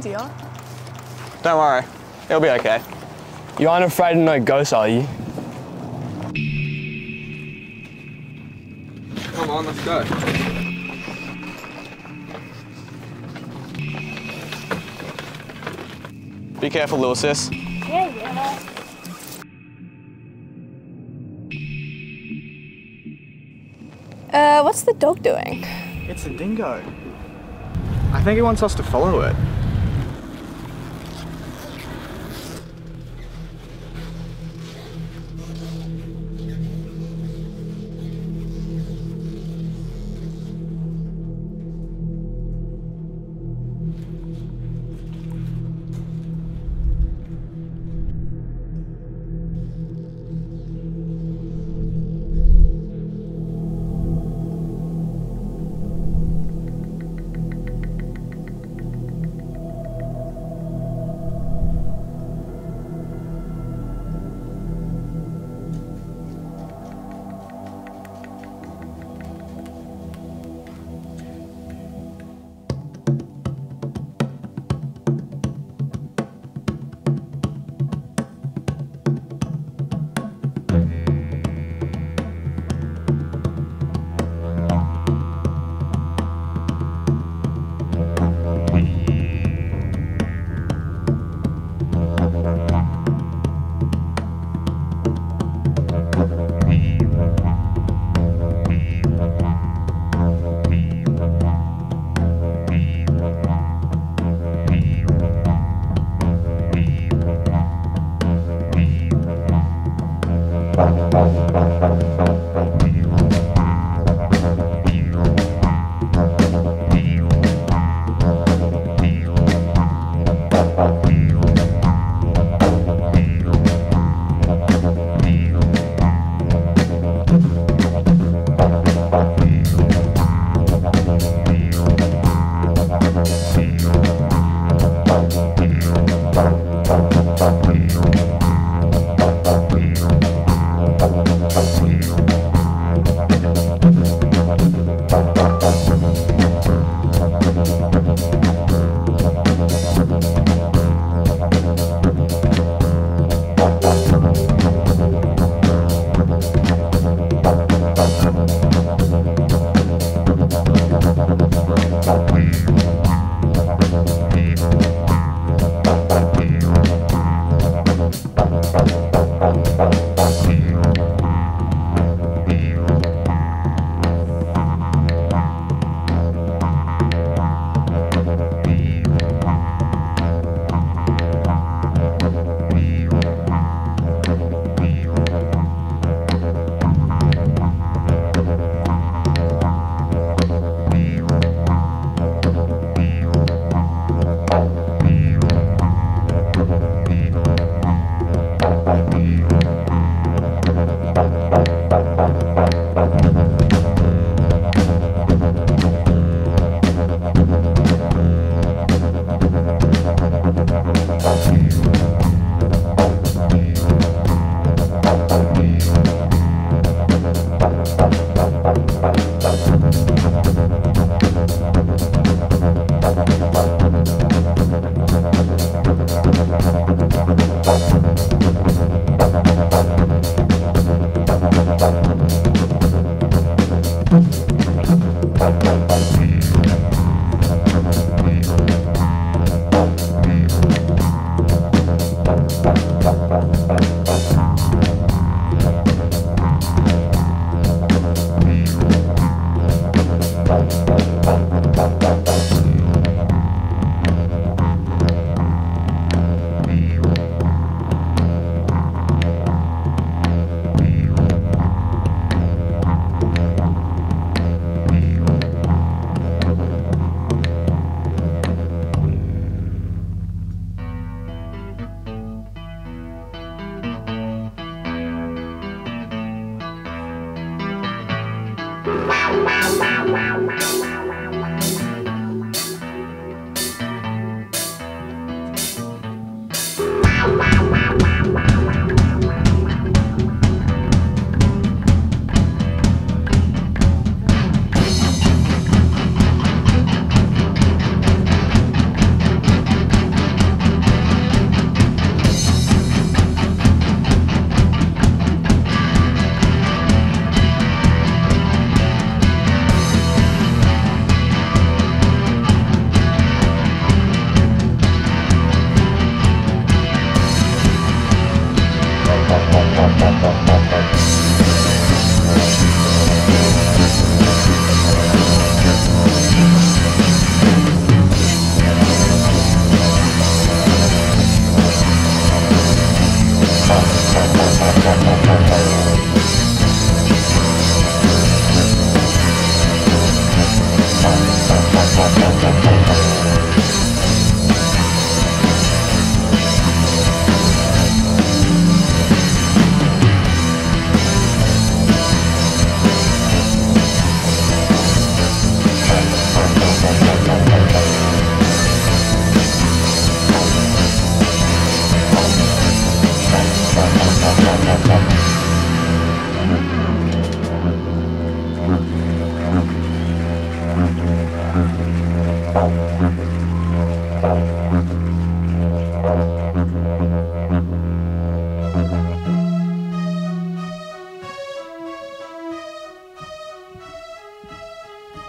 Are you sure this is a good idea? Don't worry, it'll be okay. You aren't afraid of no ghosts, are you? Come on, let's go. Be careful, little sis. Yeah, yeah. Uh, what's the dog doing? It's a dingo. I think he wants us to follow it.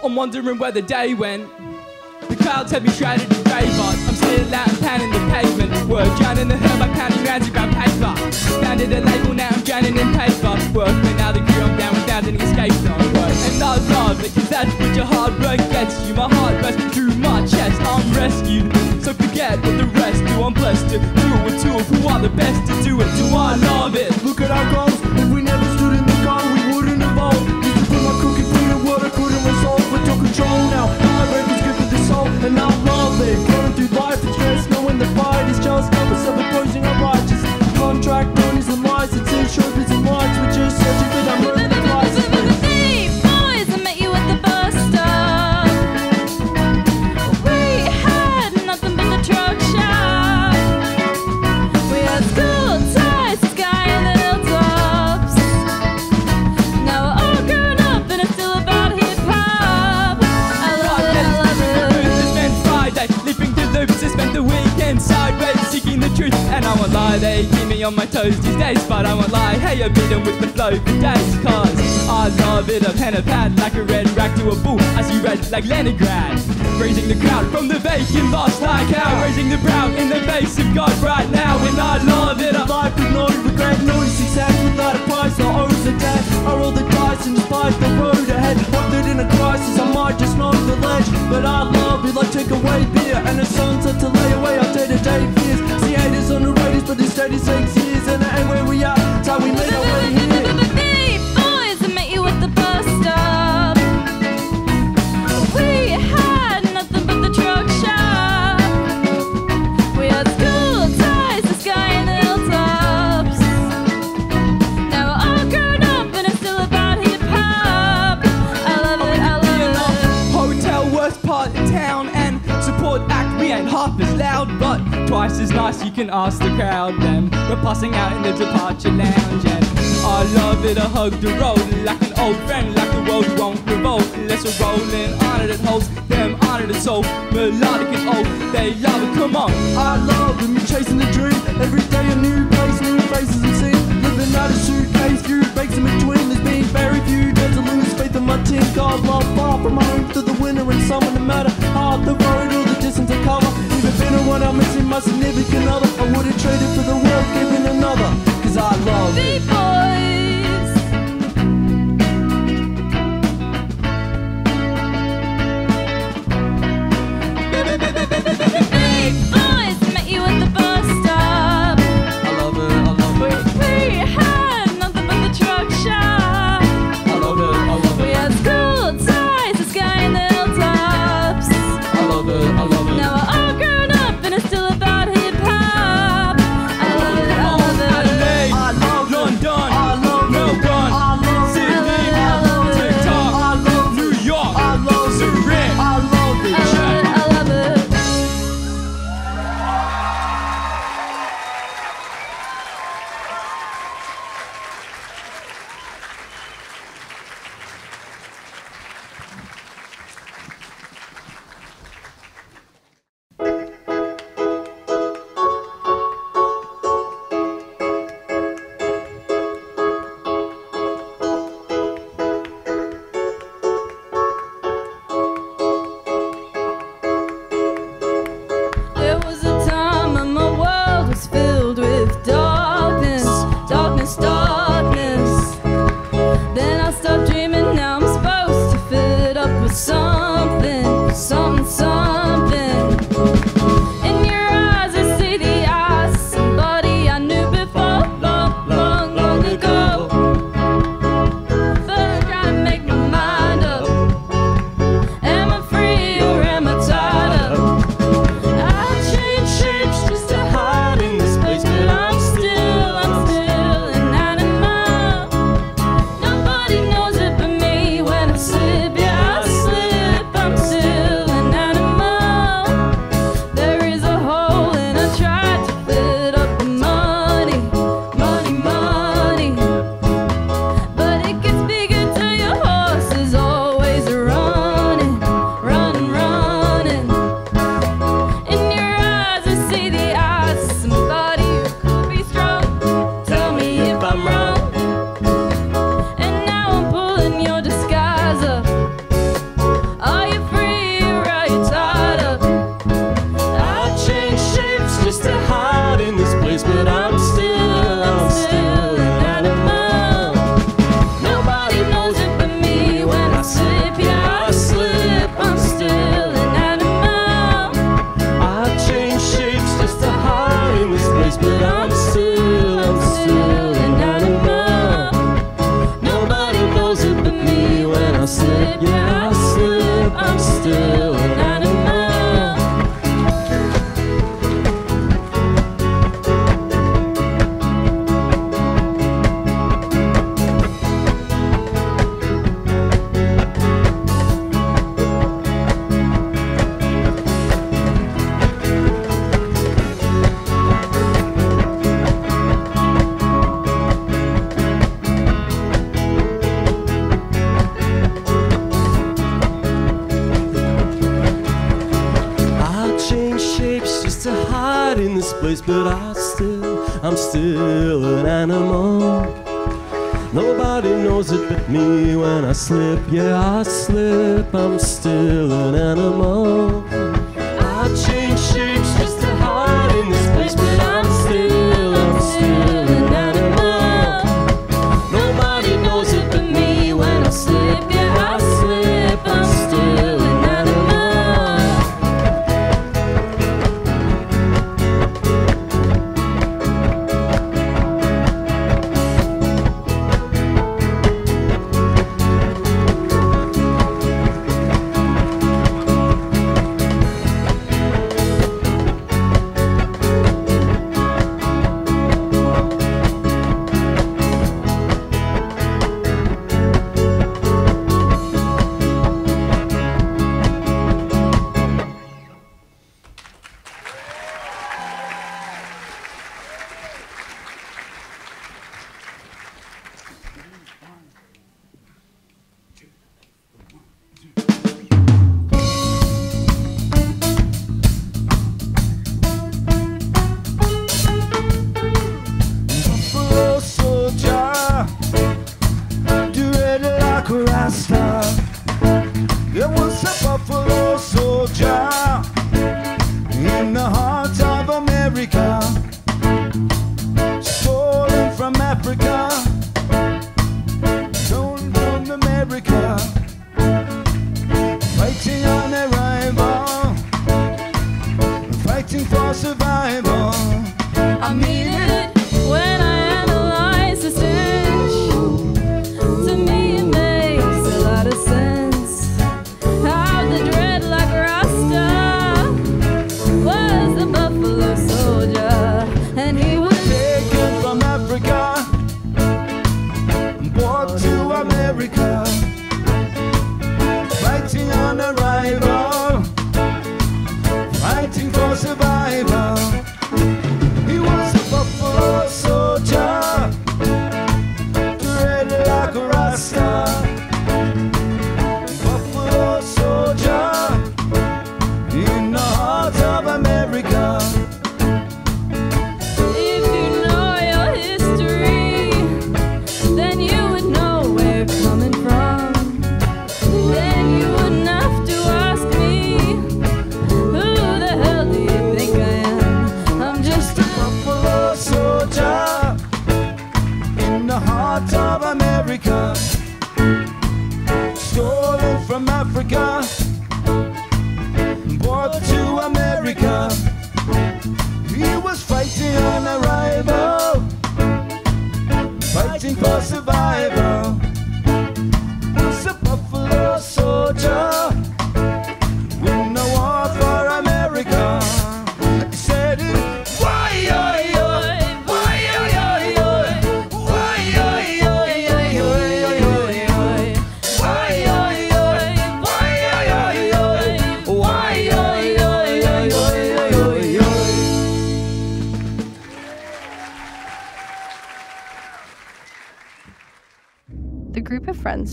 I'm wondering where the day went. The clouds have me shrouded in grey I'm still out and panning the pavement. Work drowning the hell by pounding rounds of ground paper. Founded a label, now I'm drowning in paper. Work, but now the crew I'm down without any escape, no work. And I love it, cause that's what your hard work gets you. My heart bursts through my chest, I'm rescued. So forget what the rest do, I'm blessed to do it with two who are the best to do it. Do I love it? Look at our goals. If we never stood in the goal, we wouldn't evolve. Used to put my cookie through the water, couldn't resolve. But took control now. My break is good for the soul, and I love it. Going through fight is just opposite opposing our righteous. Contract money's and lies, it's insurance and. We're just Lie, they keep me on my toes these days. But I won't lie, hey, I've been with the flow for days. Cause I love it, a pen and pad, like a red rack to a bull. I see red like Leningrad. Raising the crowd from the vacant, lost like how. Raising the brow in the face of God right now. And I love it, I'm Life with no regret, no success without a price. Our O's are dead. I roll the dice and despise the road ahead. That in a crisis I might just know the ledge. But I love it like take away beer and a sunset to lay away our day on the radius, but it's 36 years and it ain't where we. It's how we made our way here. Twice as nice. You can ask the crowd. Then we're passing out in the departure lounge, and I love it. I hug the road like an old friend, like the world won't revolt unless we're rolling on it. It holds them on it. It's so melodic and old. They love it. Come on. I love them, you're chasing the dream. Every day a new place, new faces and scenes. Living out a suitcase, few breaks in between. There's been very few days to lose faith in my team. God love far from home through the winter and summer. No matter hard the road or the distance to cover. Even been a one I'm missing my significant other. I wouldn't trade it for the world, giving another. Cause I love it. Hey, boys. Hey, boys,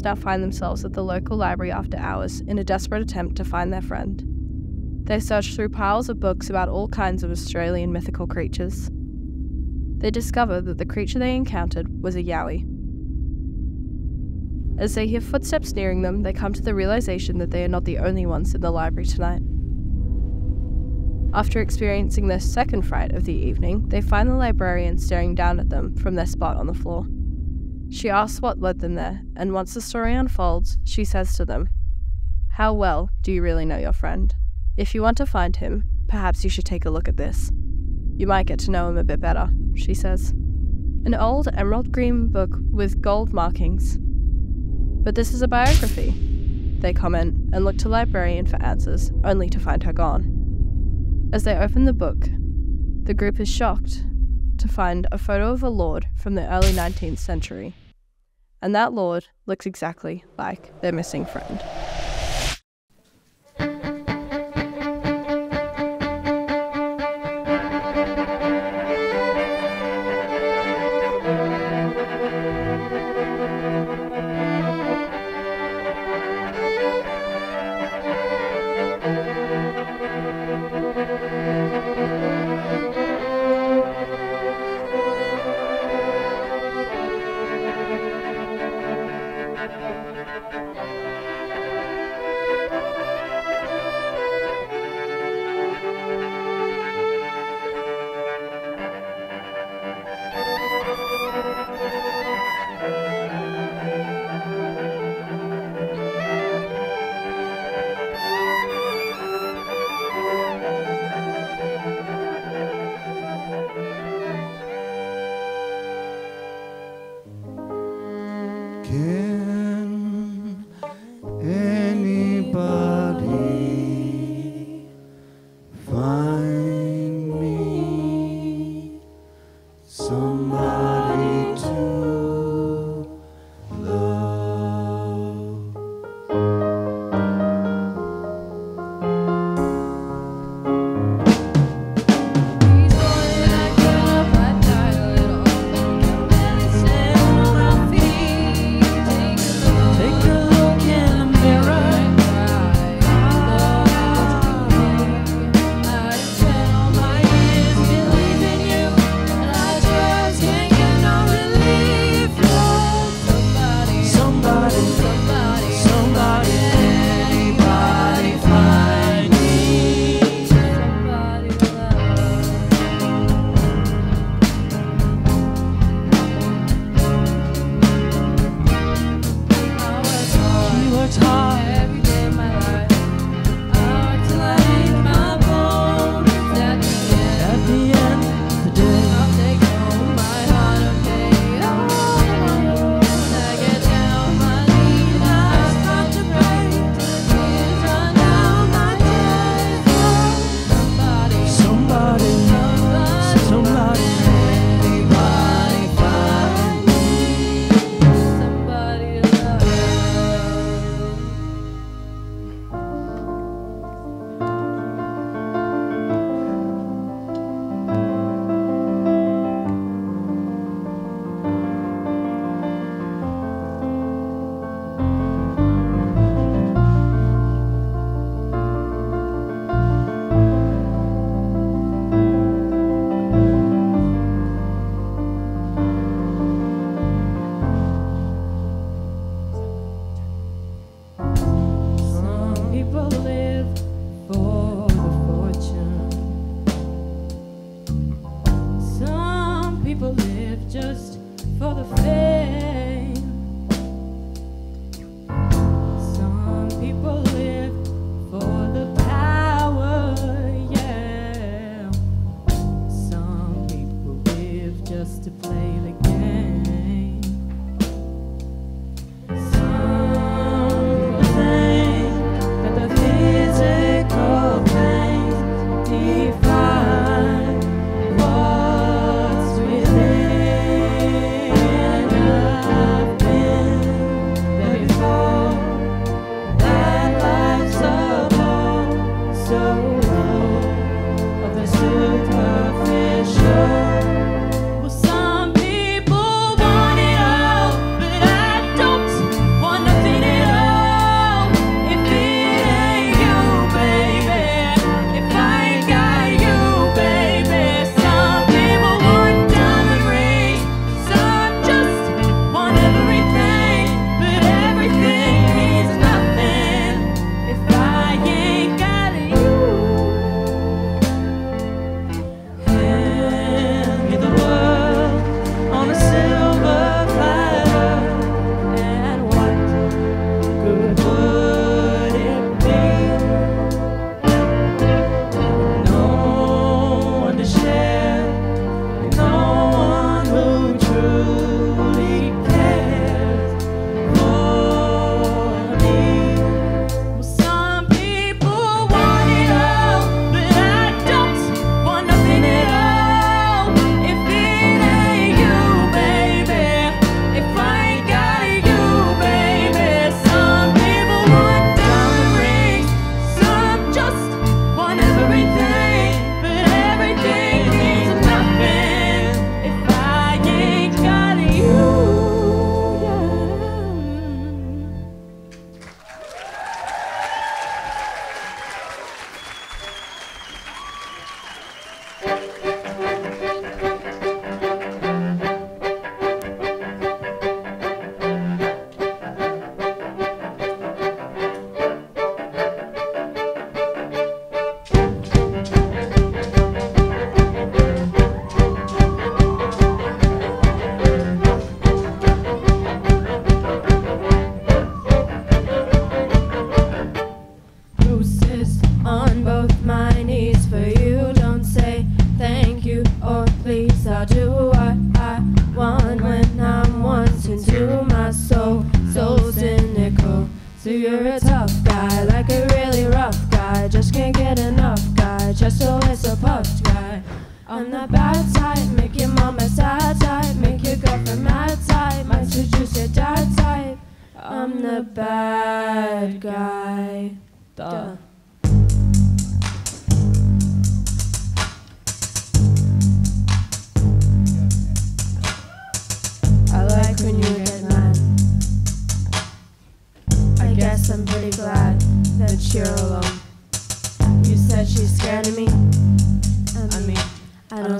now find themselves at the local library after hours in a desperate attempt to find their friend. They search through piles of books about all kinds of Australian mythical creatures. They discover that the creature they encountered was a yowie. As they hear footsteps nearing them, they come to the realization that they are not the only ones in the library tonight. After experiencing their second fright of the evening, they find the librarian staring down at them from their spot on the floor. She asks what led them there, and once the story unfolds, she says to them, How well do you really know your friend? If you want to find him, perhaps you should take a look at this. You might get to know him a bit better, she says. An old emerald green book with gold markings. But this is a biography, they comment and look to librarian for answers, only to find her gone. As they open the book, the group is shocked to find a photo of a lord from the early 19th century. And that lord looks exactly like their missing friend.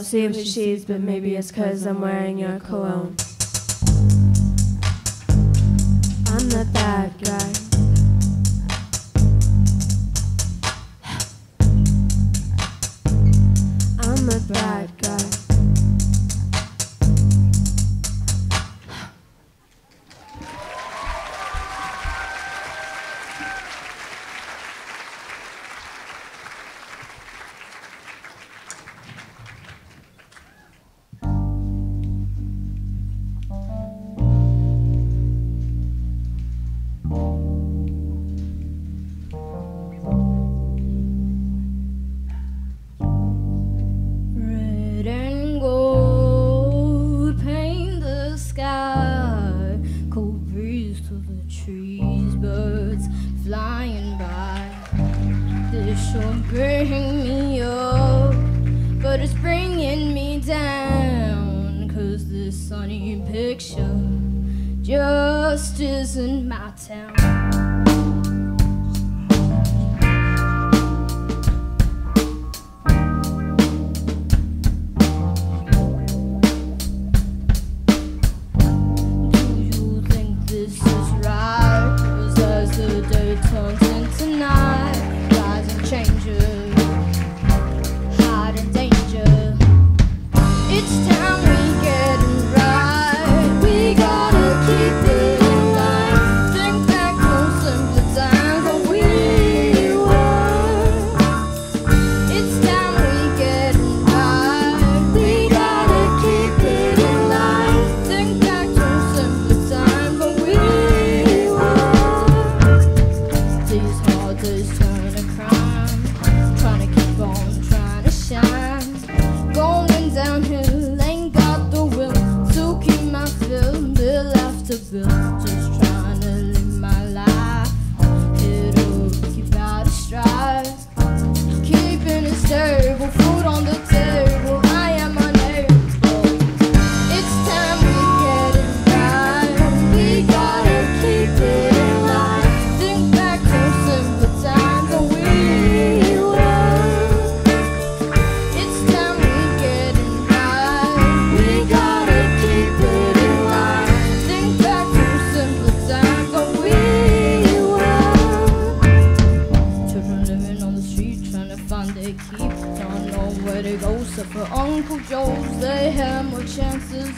see what she sees, but maybe it's cause I'm wearing your cologne. I'm the bad guy. I'm the bad guy.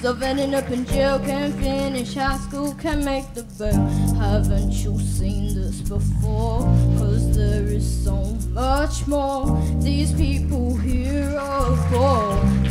of ending up in jail, can't finish high school, can't make the bill. Haven't you seen this before? Cause there is so much more these people here are for.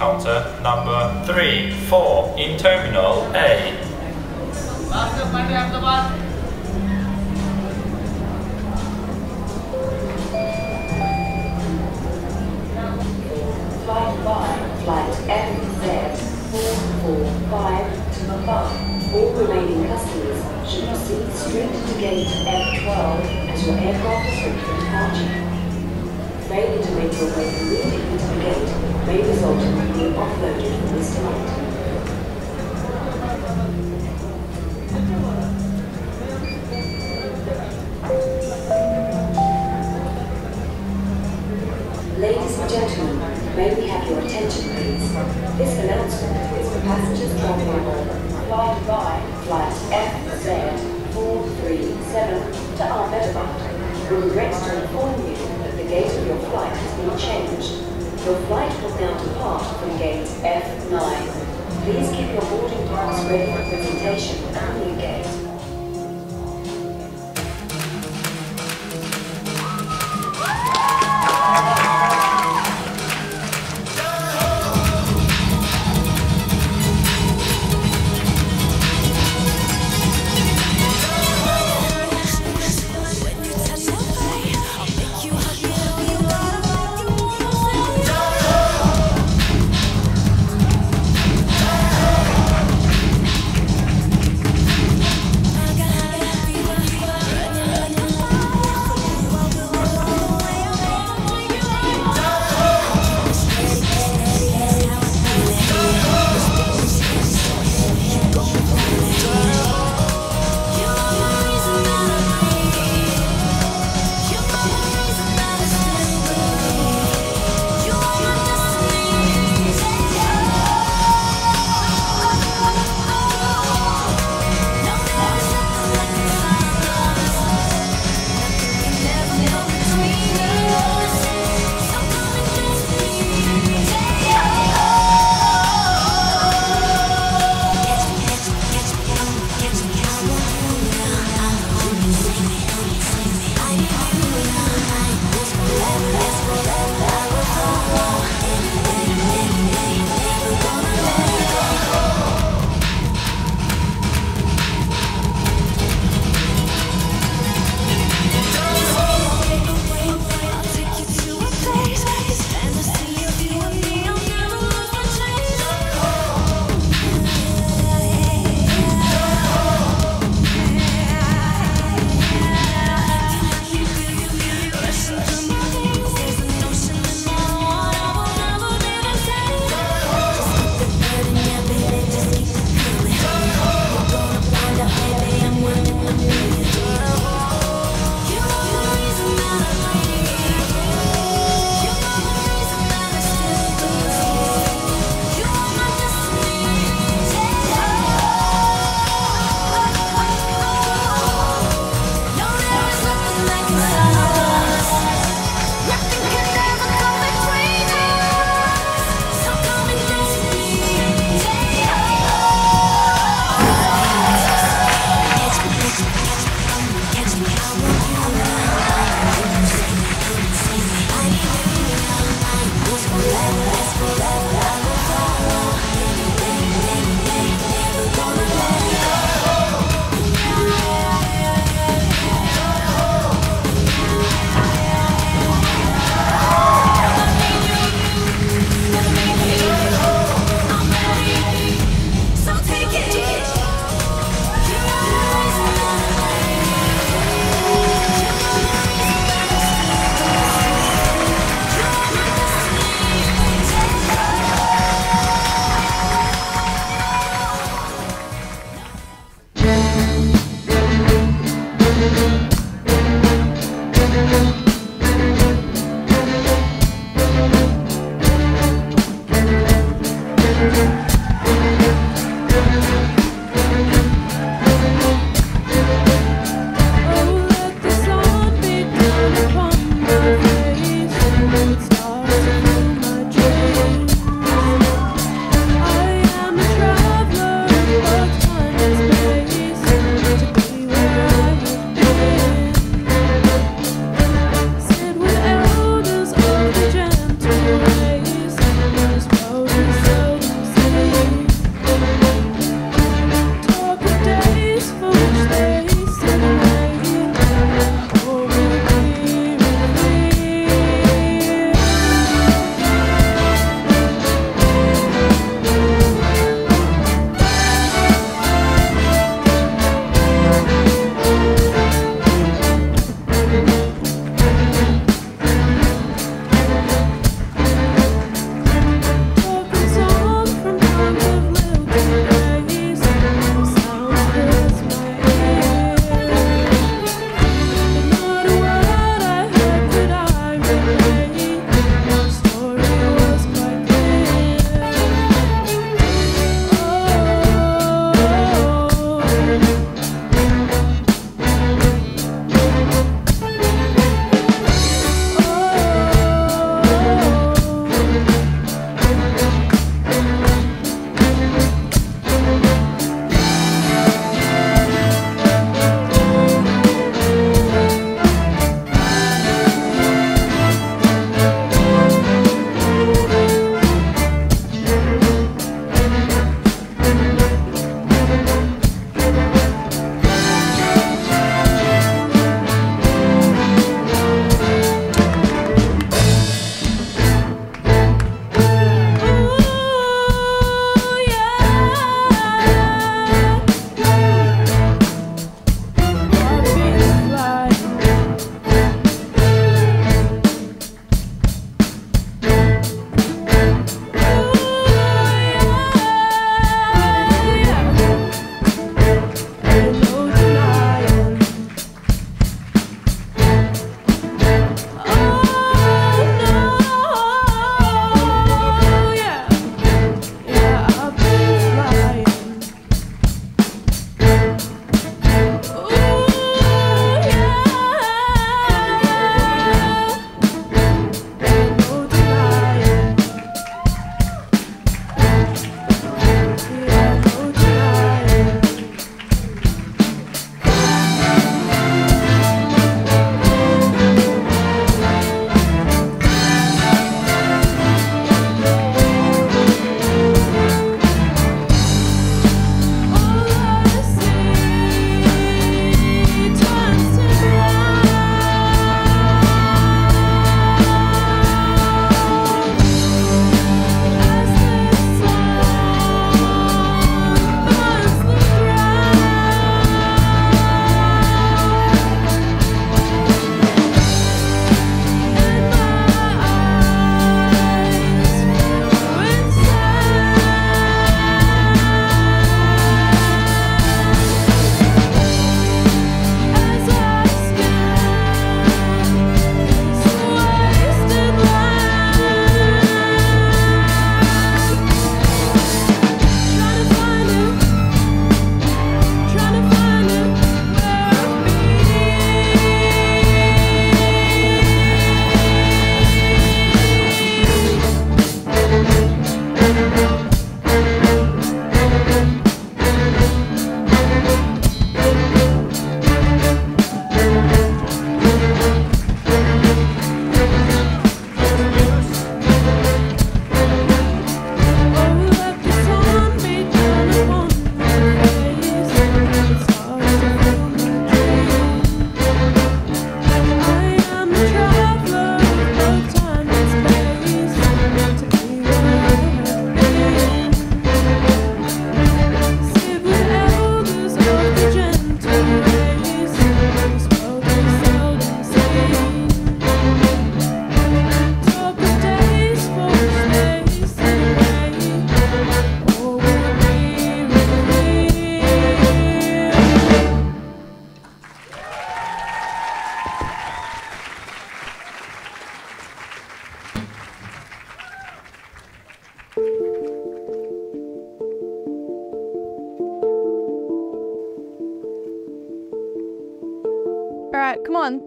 Counter number 3-4 in Terminal offloaded from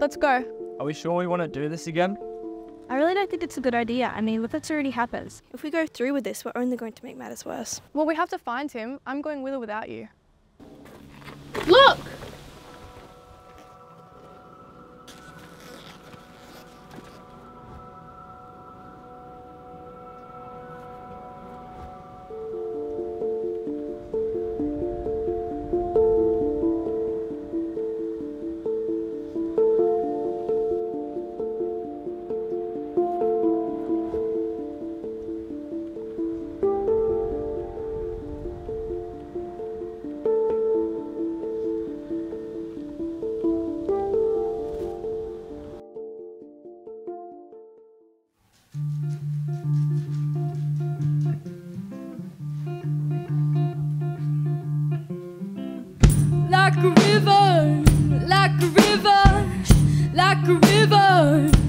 Let's go. Are we sure we want to do this again? I really don't think it's a good idea. I mean, Lipitz already happens. If we go through with this, we're only going to make matters worse. Well, we have to find him. I'm going with or without you. Look! like a river, like a river, like a river.